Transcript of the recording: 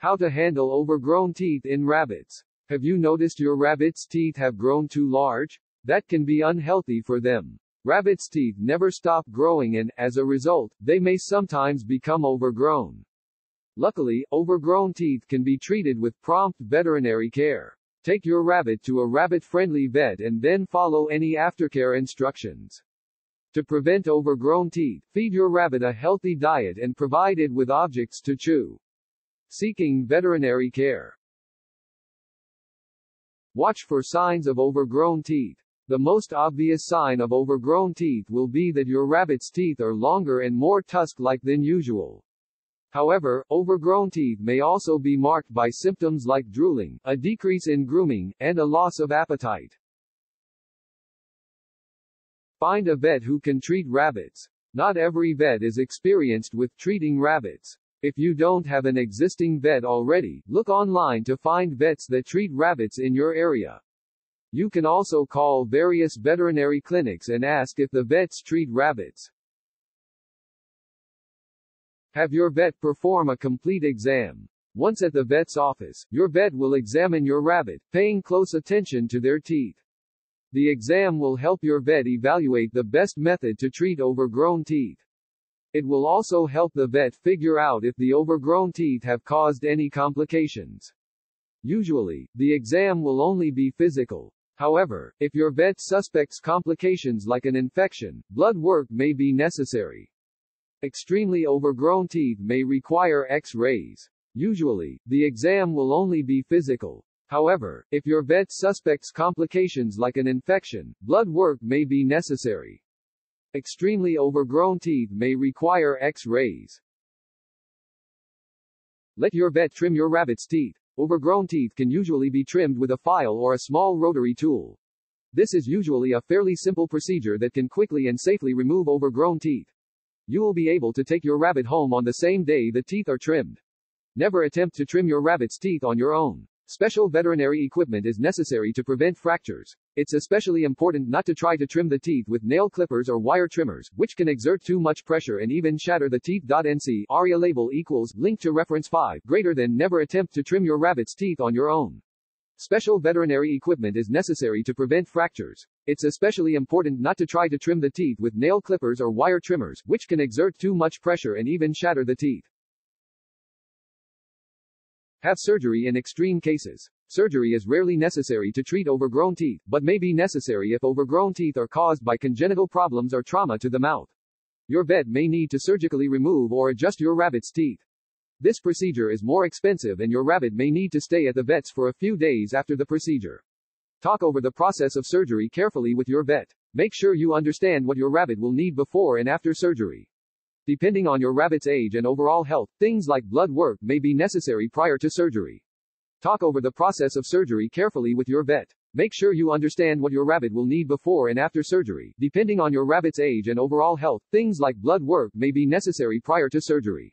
How to handle overgrown teeth in rabbits. Have you noticed your rabbit's teeth have grown too large? That can be unhealthy for them. Rabbits' teeth never stop growing and, as a result, they may sometimes become overgrown. Luckily, overgrown teeth can be treated with prompt veterinary care. Take your rabbit to a rabbit-friendly vet and then follow any aftercare instructions. To prevent overgrown teeth, feed your rabbit a healthy diet and provide it with objects to chew. Seeking veterinary care. Watch for signs of overgrown teeth. The most obvious sign of overgrown teeth will be that your rabbit's teeth are longer and more tusk-like than usual. However, overgrown teeth may also be marked by symptoms like drooling, a decrease in grooming, and a loss of appetite. Find a vet who can treat rabbits. Not every vet is experienced with treating rabbits. If you don't have an existing vet already, look online to find vets that treat rabbits in your area. You can also call various veterinary clinics and ask if the vets treat rabbits. Have your vet perform a complete exam. Once at the vet's office, your vet will examine your rabbit, paying close attention to their teeth. The exam will help your vet evaluate the best method to treat overgrown teeth. It will also help the vet figure out if the overgrown teeth have caused any complications. Usually, the exam will only be physical. However, if your vet suspects complications like an infection, blood work may be necessary. Extremely overgrown teeth may require X-rays. Usually, the exam will only be physical. However, if your vet suspects complications like an infection, blood work may be necessary. Extremely overgrown teeth may require X-rays. Let your vet trim your rabbit's teeth. Overgrown teeth can usually be trimmed with a file or a small rotary tool. This is usually a fairly simple procedure that can quickly and safely remove overgrown teeth. You will be able to take your rabbit home on the same day the teeth are trimmed. Never attempt to trim your rabbit's teeth on your own. Special veterinary equipment is necessary to prevent fractures. It's especially important not to try to trim the teeth with nail clippers or wire trimmers, which can exert too much pressure and even shatter the teeth. NC ARIA label equals link to reference 5 greater than never attempt to trim your rabbit's teeth on your own. Special veterinary equipment is necessary to prevent fractures. It's especially important not to try to trim the teeth with nail clippers or wire trimmers, which can exert too much pressure and even shatter the teeth. Have surgery in extreme cases. Surgery is rarely necessary to treat overgrown teeth, but may be necessary if overgrown teeth are caused by congenital problems or trauma to the mouth. Your vet may need to surgically remove or adjust your rabbit's teeth. This procedure is more expensive and your rabbit may need to stay at the vet's for a few days after the procedure. Talk over the process of surgery carefully with your vet. Make sure you understand what your rabbit will need before and after surgery. Depending on your rabbit's age and overall health, things like blood work may be necessary prior to surgery. Talk over the process of surgery carefully with your vet. Make sure you understand what your rabbit will need before and after surgery. Depending on your rabbit's age and overall health, things like blood work may be necessary prior to surgery.